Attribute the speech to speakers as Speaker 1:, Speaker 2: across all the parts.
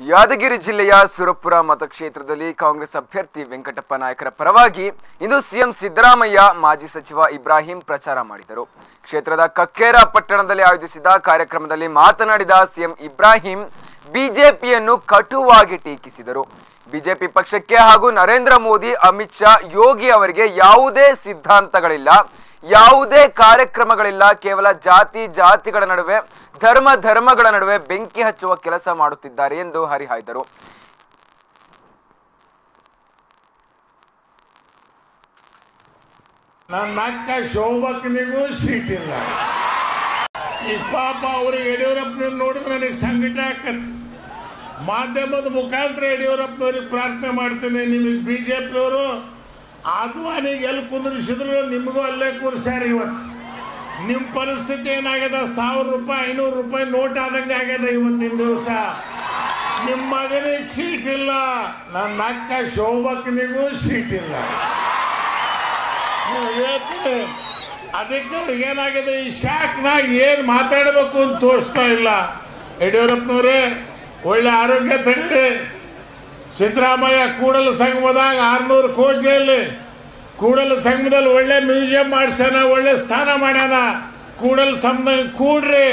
Speaker 1: ಯಾದಗಿರಿ ಜಿಲ್ಲೆಯ ಸುರಪುರ ಮತಕ್ಷೇತ್ರದಲ್ಲಿ ಕಾಂಗ್ರೆಸ್ ಅಭ್ಯರ್ಥಿ ವೆಂಕಟಪ್ಪ ನಾಯಕರ ಪರವಾಗಿ ಇಂದು ಸಿಎಂ ಸಿದ್ದರಾಮಯ್ಯ ಮಾಜಿ ಸಚಿವ ಇಬ್ರಾಹಿಂ ಪ್ರಚಾರ ಮಾಡಿದರು. ಕ್ಷೇತ್ರದ ಕಕ್ಕೇರ ಪಟ್ಟಣದಲ್ಲಿ ಆಯೋಜಿಸಿದ ಕಾರ್ಯಕ್ರಮದಲ್ಲಿ ಮಾತನಾಡಿದ ಸಿಎಂ ಇಬ್ರಾಹಿಂ, ಬಿಜೆಪಿಯನ್ನು ಕಟುವಾಗಿ ಟೀಕಿಸಿದರು. ಬಿಜೆಪಿ ಪಕ್ಷಕ್ಕೆ ಹಾಗೂ ನರೇಂದ್ರ ಮೋದಿ, ಅಮಿತ್ ಶಾ, ಯೋಗಿ ಅವರಿಗೆ ಯಾವುದೇ ಸಿದ್ಧಾಂತಗಳಿಲ್ಲ. ಯಾವುದೇ ಕಾರ್ಯಕ್ರಮಗಳಿಲ್ಲ, ಕೇವಲ ಜಾತಿ, ಜಾತಿಗಳ ನಡುವೆ, ಧರ್ಮ, ಧರ್ಮಗಳ ನಡುವೆ ಬೆಂಕಿ ಹಚ್ಚುವ ಕೆಲಸ ಮಾಡುತ್ತಿದ್ದಾರೆ ಎಂದು ಹರಿಹಾಯ್ದರು.
Speaker 2: ನನ್ನ ಅಕ್ಕ ಶೋಭಕ್ಕನಿಗೂ ಸೀಟ್ ಇಲ್ಲ. ಈ ಪಾಪ ಅವರು ಯಡಿಯೂರಪ್ಪನ ನೋಡಿದ್ರೆ ನನಗೆ ಸಂಕಟ ಆಕತ್ ಮಾಧ್ಯಮದ ಮುಖಾಂತರ ಯಡಿಯೂರಪ್ಪನವ್ರಿಗೆ ಪ್ರಾರ್ಥನೆ ಮಾಡ್ತೇನೆ, ನಿಮಗೆ ಬಿ ಜೆ ಪಿಯವರು ಆದ್ವಾನಿಗೆ ಎಲ್ಲಿ ಕುಂದ್ರಿಸಿದ್ರು ನಿಮಗೂ ಅಲ್ಲೇ ಕೂರಿಸ್ಯಾರ ಇವತ್ತು. ನಿಮ್ಮ ಪರಿಸ್ಥಿತಿ ಏನಾಗ್ಯದ ಸಾವಿರ ರೂಪಾಯಿ, ಐನೂರು ರೂಪಾಯಿ ನೋಟ್ ಆದಂಗೆ ಆಗ್ಯದ ಇವತ್ತಿನ ದಿವಸ. ನಿಮ್ಮ ಮಗನಿಗೆ ಸೀಟ್ ಇಲ್ಲ. ನನ್ನ ಅಕ್ಕ ಶೋಭಕ್ಕನಿಗೂ ಸೀಟ್ ಇಲ್ಲ. ಅದಕ್ಕೆ ಏನಾಗಿದೆ? ಈ ಶಾಖನಾಗ ಏನು ಮಾತಾಡಬೇಕು ಅಂತ ತೋರಿಸ್ತಾ ಇಲ್ಲ. ಯಡಿಯೂರಪ್ಪನವ್ರೆ, ಒಳ್ಳೆ ಆರೋಗ್ಯ ತಡೀರಿ. ಸಿದ್ದರಾಮಯ್ಯ ಕೂಡಲ ಸಂಗಮದಾಗ ಆರ್ನೂರು ಕೋಟಿಯಲ್ಲಿ ಕೂಡಲ ಸಂಗಮದಲ್ಲಿ ಒಳ್ಳೆ ಮ್ಯೂಸಿಯಂ ಮಾಡಿಸ್ಯಾನ, ಒಳ್ಳೆ ಸ್ಥಾನ ಮಾಡ್ಯಾನ. ಕೂಡಲ ಸಂಬಂಧ ಕೂಡ್ರಿ.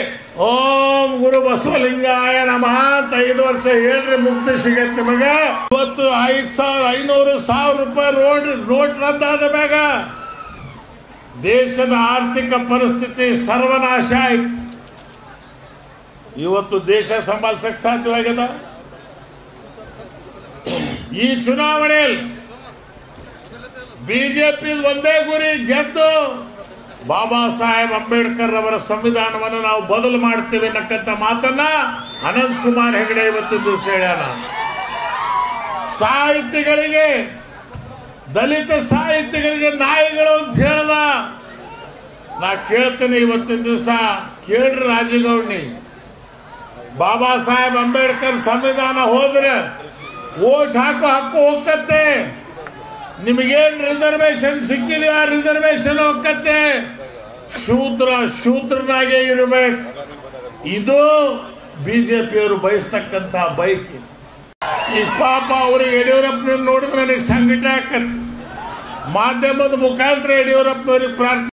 Speaker 2: ಓಂ ಗುರು ಬಸವಲಿಂಗಾಯ ನಮಃ ಅಂತ ಐದು ವರ್ಷ ಹೇಳ್ರಿ ಮುಕ್ತಿ ಸಿಗತ್ತೆ ನಿಮಗೆ ಇವತ್ತು ಐದು ಸಾವಿರ ಐನೂರು ಸಾವಿರ ರೂಪಾಯಿ ರೋಡ್, ನೋಟ್ ರದ್ದಾದ ಮ್ಯಾಗ. ದೇಶದ ಆರ್ಥಿಕ ಪರಿಸ್ಥಿತಿ ಸರ್ವನಾಶ ಆಯ್ತು. ಇವತ್ತು ದೇಶ ಸಂಭಾಳಿಸಕ್ ಸಾಧ್ಯವಾಗ್ಯದ? ಈ ಚುನಾವಣೆಯಲ್ಲಿ ಬಿಜೆಪಿ ಒಂದೇ ಗುರಿ ಗೆದ್ದು ಬಾಬಾ ಸಾಹೇಬ್ ಅಂಬೇಡ್ಕರ್ ಅವರ ಸಂವಿಧಾನವನ್ನು ನಾವು ಬದಲು ಮಾಡ್ತೇವೆ ಅನ್ನಕ್ಕಂತ ಮಾತನ್ನ ಅನಂತ್ ಕುಮಾರ್ ಹೆಗಡೆ ಇವತ್ತು ದಿವಸ ಹೇಳ್ಯಾನ. ಸಾಹಿತಿಗಳಿಗೆ, ದಲಿತ ಸಾಹಿತಿಗಳಿಗೆ ನಾಯಿಗಳು ಅಂತ ಹೇಳ್ದ. ನಾ ಕೇಳ್ತೇನೆ ಇವತ್ತಿನ ದಿವಸ, ಕೇಳ್ರಿ ರಾಜಗೌಡ್ನಿ ಬಾಬಾ ಸಾಹೇಬ್ ಅಂಬೇಡ್ಕರ್ ಸಂವಿಧಾನ ಹೋದ್ರೆ ಓಟ್ ಹಾಕೋ ಹಕ್ಕು ಹೋಗತ್ತೆ ನಿಮಗೇನ್ ರಿಸರ್ವೇಶನ್ ಸಿಕ್ಕಿದೆಯೋ? ಆ ರಿಸರ್ವೇಶನ್ ಹೋಗತ್ತೆ ಶೂದ್ರ ಶೂದ್ರನಾಗೆ ಇರಬೇಕು. ಇದು ಬಿಜೆಪಿಯವರು ಬಯಸ್ತಕ್ಕಂತ ಬೈಕ್ ಈ ಪಾಪ ಅವರು ಯಡಿಯೂರಪ್ಪನ ನೋಡಿದ್ರೆ ನನಗೆ ಸಂಘಟನೆ ಆಕತ್ ಮಾಧ್ಯಮದ ಮುಖಾಂತರ ಯಡಿಯೂರಪ್ಪನವ್ರಿಗೆ ಪ್ರಾರ್ಥನೆ